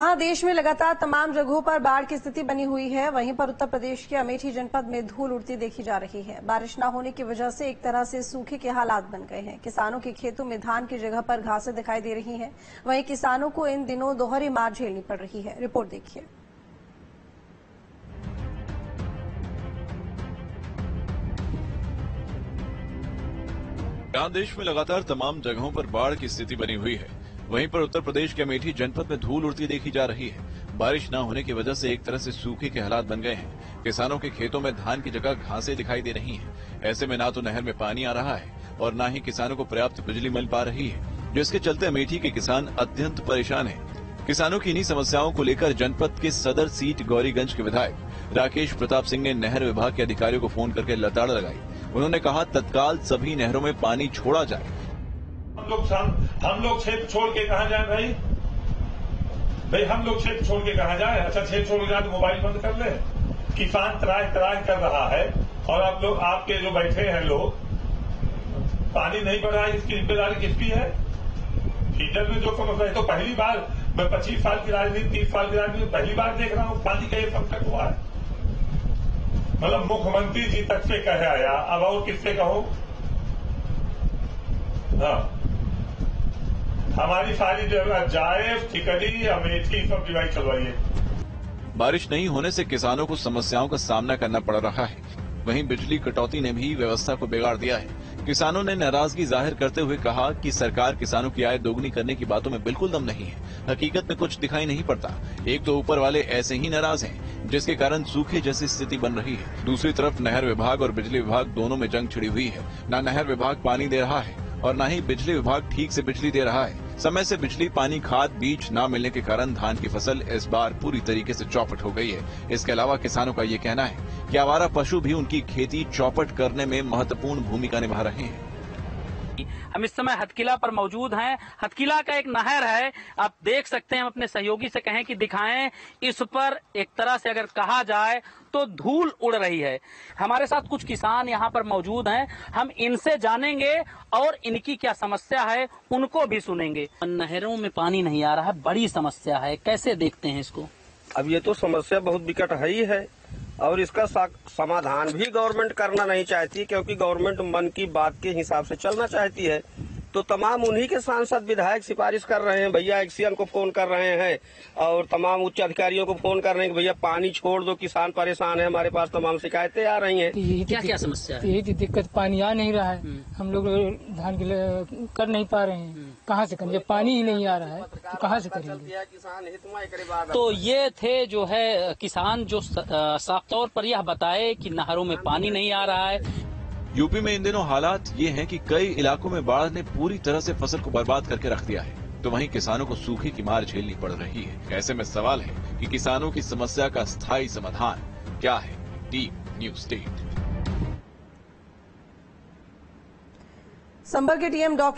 हाँ देश में लगातार तमाम जगहों पर बाढ़ की स्थिति बनी हुई है। वहीं पर उत्तर प्रदेश के अमेठी जनपद में धूल उड़ती देखी जा रही है। बारिश न होने की वजह से एक तरह से सूखे के हालात बन गए हैं। किसानों के खेतों में धान की जगह पर घासें दिखाई दे रही हैं। वहीं किसानों को इन दिनों दोहरी मार झेलनी पड़ रही है। रिपोर्ट देखिए। देश में लगातार तमाम जगहों पर बाढ़ की स्थिति बनी हुई है। वहीं पर उत्तर प्रदेश के अमेठी जनपद में धूल उड़ती देखी जा रही है। बारिश न होने की वजह से एक तरह से सूखे के हालात बन गए हैं। किसानों के खेतों में धान की जगह घासें दिखाई दे रही हैं। ऐसे में न तो नहर में पानी आ रहा है और न ही किसानों को पर्याप्त बिजली मिल पा रही है जिसके चलते अमेठी के किसान अत्यंत परेशान है। किसानों की इन्हीं समस्याओं को लेकर जनपद के सदर सीट गौरीगंज के विधायक राकेश प्रताप सिंह ने नहर विभाग के अधिकारियों को फ़ोन करके लताड़ लगाई। उन्होंने कहा, तत्काल सभी नहरों में पानी छोड़ा जाए। हम लोग क्षेत्र छोड़ के कहा जाए भाई? भाई, हम लोग क्षेत्र छोड़ के कहा जाए? अच्छा क्षेत्र छोड़ के जाए तो मोबाइल बंद कर ले। किसान तराज तराज कर रहा है और आप लोग, आपके जो बैठे हैं लोग, पानी नहीं बढ़ है, इसकी ज़िम्मेदारी किसकी है? फीडर में जो समस्या है तो पहली बार मैं पच्चीस साल की राजनीति, तीस साल की राजनीति पहली बार देख रहा हूँ, पानी का ये संकट हुआ है। मतलब मुख्यमंत्री जी तक से कह आया, अब और किससे कहो? हाँ। हमारी सारी जाए टिकरी अमेठी, सब डिवाइस चलवाइए बारिश नहीं होने से किसानों को समस्याओं का सामना करना पड़ रहा है। वहीं बिजली कटौती ने भी व्यवस्था को बिगाड़ दिया है। किसानों ने नाराज़गी ज़ाहिर करते हुए कहा कि सरकार किसानों की आय दोगुनी करने की बातों में बिल्कुल दम नहीं है। हकीकत में कुछ दिखाई नहीं पड़ता। एक तो ऊपर वाले ऐसे ही नाराज़ हैं, जिसके कारण सूखे जैसी स्थिति बन रही है। दूसरी तरफ़ नहर विभाग और बिजली विभाग दोनों में जंग छिड़ी हुई है। न नहर विभाग पानी दे रहा है और न ही बिजली विभाग ठीक से बिजली दे रहा है। समय से बिजली, पानी, खाद, बीज न मिलने के कारण धान की फ़सल इस बार पूरी तरीके से चौपट हो गई है। इसके अलावा किसानों का ये कहना है कि आवारा पशु भी उनकी खेती चौपट करने में महत्वपूर्ण भूमिका निभा रहे हैं। हम इस समय हथकिला पर मौजूद हैं। हथकिला का एक नहर है। आप देख सकते हैं, हम अपने सहयोगी से कहें कि दिखाएँ, इस पर एक तरह से अगर कहा जाए तो धूल उड़ रही है। हमारे साथ कुछ किसान यहाँ पर मौजूद हैं। हम इनसे जानेंगे और इनकी क्या समस्या है, उनको भी सुनेंगे। नहरों में पानी नहीं आ रहा है बड़ी समस्या है। कैसे देखते हैं इसको? अब ये तो समस्या बहुत विकट है ही है। और इसका समाधान भी गवर्नमेंट करना नहीं चाहती, क्योंकि गवर्नमेंट मन की बात के हिसाब से चलना चाहती है। तो तमाम उन्हीं के सांसद विधायक सिफारिश कर रहे हैं भैया एक्सीएन को फ़ोन कर रहे हैं और तमाम उच्च अधिकारियों को फ़ोन कर रहे हैं कि भैया पानी छोड़ दो किसान परेशान है हमारे पास तमाम शिकायतें आ रही हैं। क्या क्या समस्या है? यही दिक्कत पानी आ नहीं रहा है। हम लोग धान के लिए कर नहीं पा रहे हैं। कहाँ से करें जब पानी ही नहीं आ रहा है। तो कहाँ से करेंगे? किसान तो ये थे जो है किसान जो साफ़ तौर पर यह बताए कि नहरों में पानी नहीं आ रहा है यूपी में इन दिनों हालात ये हैं कि कई इलाकों में बाढ़ ने पूरी तरह से फ़सल को बर्बाद करके रख दिया है। तो वहीं किसानों को सूखे की मार झेलनी पड़ रही है। ऐसे में सवाल है कि किसानों की समस्या का स्थायी समाधान क्या है? टीम न्यूज़ स्टेट संभल के डीएम डॉक्टर